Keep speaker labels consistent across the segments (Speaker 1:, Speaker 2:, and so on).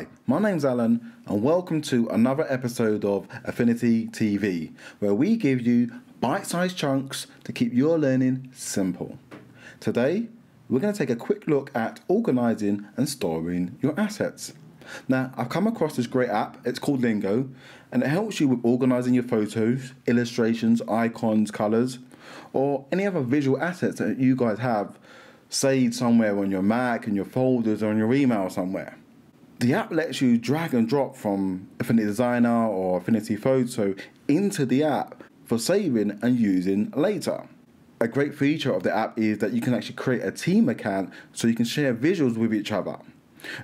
Speaker 1: Hi, my name's Alan, and welcome to another episode of Affinity TV, where we give you bite sized chunks to keep your learning simple. Today, we're going to take a quick look at organizing and storing your assets. Now, I've come across this great app, it's called Lingo, and it helps you with organizing your photos, illustrations, icons, colors, or any other visual assets that you guys have saved somewhere on your Mac, in your folders, or on your email somewhere the app lets you drag and drop from Affinity Designer or Affinity Photo into the app for saving and using later. A great feature of the app is that you can actually create a team account so you can share visuals with each other.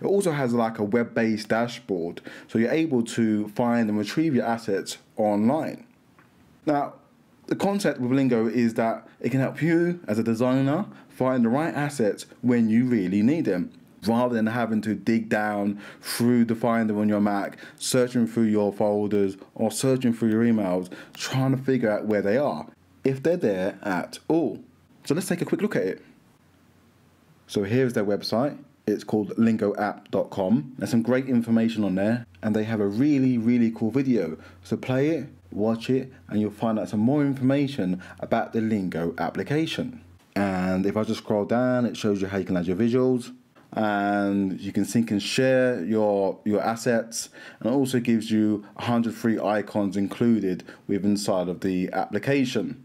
Speaker 1: It also has like a web based dashboard so you're able to find and retrieve your assets online. Now, the concept with Lingo is that it can help you as a designer find the right assets when you really need them rather than having to dig down through the finder on your Mac, searching through your folders or searching through your emails, trying to figure out where they are, if they're there at all. So let's take a quick look at it. So here's their website. It's called lingoapp.com. There's some great information on there, and they have a really, really cool video. So play it, watch it, and you'll find out some more information about the Lingo application. And if I just scroll down, it shows you how you can add your visuals, and you can sync and share your your assets and also gives you 100 free icons included with inside of the application.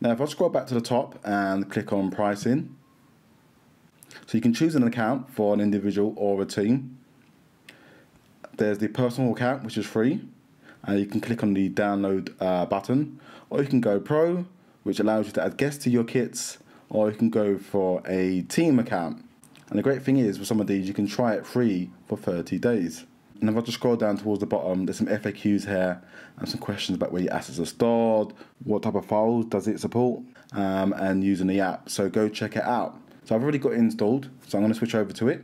Speaker 1: Now if I scroll back to the top and click on pricing so you can choose an account for an individual or a team. There's the personal account which is free and you can click on the download uh, button or you can go pro which allows you to add guests to your kits or you can go for a team account and the great thing is, with some of these, you can try it free for 30 days. And if I just scroll down towards the bottom, there's some FAQs here and some questions about where your assets are stored, what type of files does it support, um, and using the app. So go check it out. So I've already got it installed, so I'm going to switch over to it.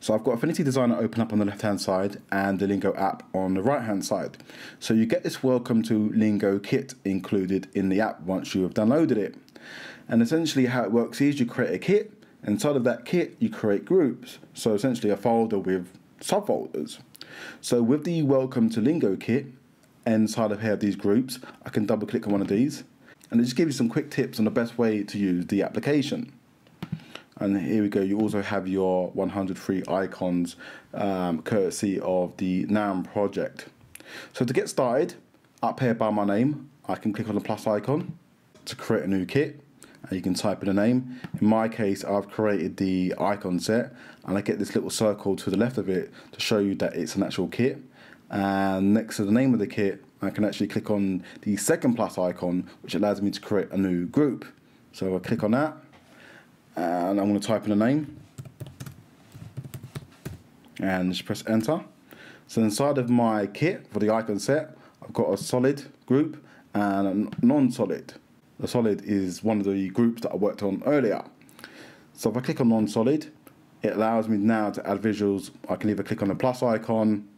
Speaker 1: So I've got Affinity Designer open up on the left hand side and the Lingo app on the right hand side. So you get this welcome to Lingo kit included in the app once you have downloaded it. And essentially how it works is you create a kit Inside of that kit, you create groups. So essentially a folder with subfolders. So with the Welcome to Lingo kit, inside of here these groups, I can double click on one of these and it just gives you some quick tips on the best way to use the application. And here we go, you also have your 100 free icons um, courtesy of the Noun Project. So to get started, up here by my name, I can click on the plus icon to create a new kit and you can type in a name. In my case, I've created the icon set and I get this little circle to the left of it to show you that it's an actual kit. And next to the name of the kit, I can actually click on the second plus icon, which allows me to create a new group. So I click on that and I'm going to type in a name and just press enter. So inside of my kit for the icon set, I've got a solid group and a non-solid. Solid is one of the groups that I worked on earlier. So if I click on non-solid, it allows me now to add visuals. I can either click on the plus icon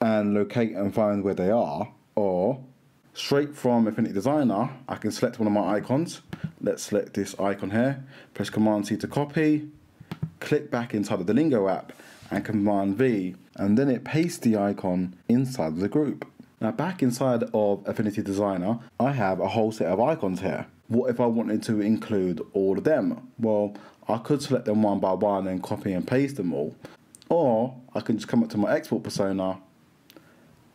Speaker 1: and locate and find where they are, or straight from Affinity Designer, I can select one of my icons. Let's select this icon here, press Command C to copy, click back inside of the Lingo app and Command V, and then it pastes the icon inside of the group. Now back inside of Affinity Designer, I have a whole set of icons here. What if I wanted to include all of them? Well, I could select them one by one and copy and paste them all. Or I can just come up to my export persona,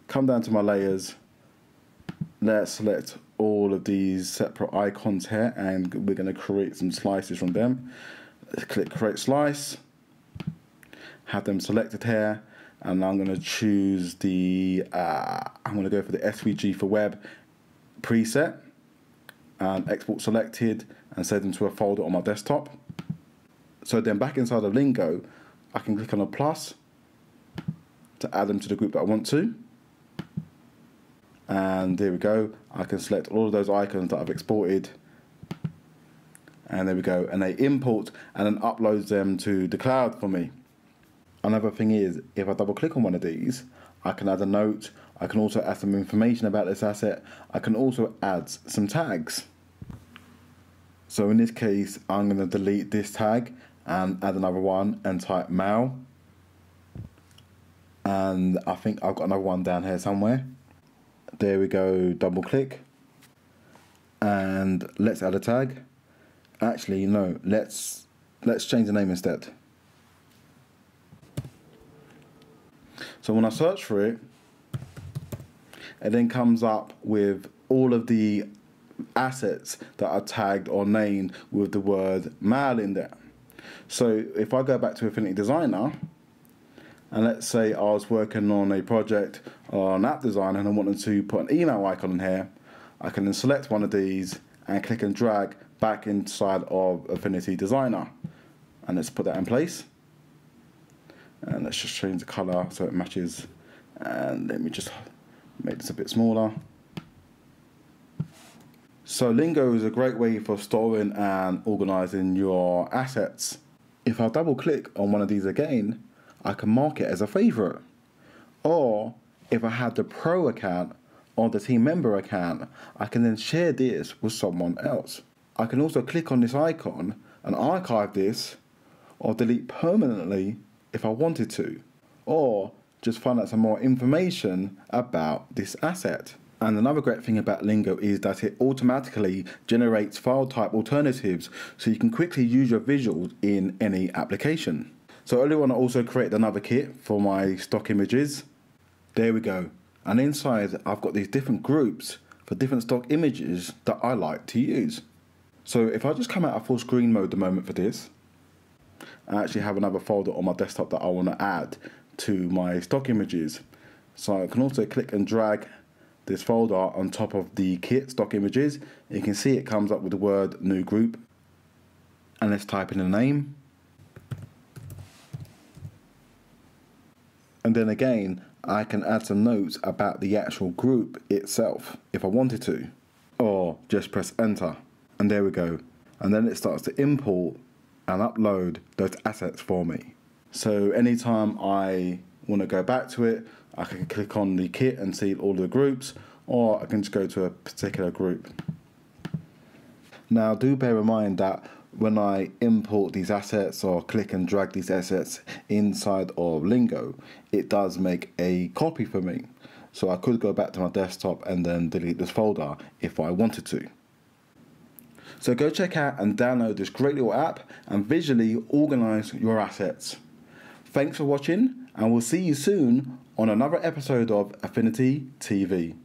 Speaker 1: come down to my layers, let's select all of these separate icons here and we're going to create some slices from them. Let's click create slice, have them selected here and I'm going to choose the uh, I'm going to go for the SVG for web preset and export selected and save them to a folder on my desktop. So then back inside of Lingo I can click on a plus to add them to the group that I want to. And there we go. I can select all of those icons that I've exported. And there we go. And they import and then uploads them to the cloud for me Another thing is, if I double click on one of these, I can add a note, I can also add some information about this asset, I can also add some tags. So in this case, I'm going to delete this tag and add another one and type mail. and I think I've got another one down here somewhere. There we go, double click. And let's add a tag. Actually, no, let's let's change the name instead. So when I search for it, it then comes up with all of the assets that are tagged or named with the word mail in there. So if I go back to Affinity Designer, and let's say I was working on a project on app design and I wanted to put an email icon in here, I can then select one of these and click and drag back inside of Affinity Designer. And let's put that in place. And let's just change the color so it matches. And let me just make this a bit smaller. So Lingo is a great way for storing and organizing your assets. If I double click on one of these again, I can mark it as a favorite. Or if I have the pro account or the team member account, I can then share this with someone else. I can also click on this icon and archive this or delete permanently if I wanted to. Or just find out some more information about this asset. And another great thing about Lingo is that it automatically generates file type alternatives so you can quickly use your visuals in any application. So earlier on I also created another kit for my stock images. There we go. And inside I've got these different groups for different stock images that I like to use. So if I just come out of full screen mode the moment for this, I actually have another folder on my desktop that I want to add to my stock images. So I can also click and drag this folder on top of the kit stock images. You can see it comes up with the word new group. And let's type in a name. And then again, I can add some notes about the actual group itself if I wanted to. Or just press enter. And there we go. And then it starts to import and upload those assets for me. So anytime I want to go back to it, I can click on the kit and see all the groups, or I can just go to a particular group. Now do bear in mind that when I import these assets or click and drag these assets inside of Lingo, it does make a copy for me. So I could go back to my desktop and then delete this folder if I wanted to. So go check out and download this great little app and visually organize your assets. Thanks for watching and we'll see you soon on another episode of Affinity TV.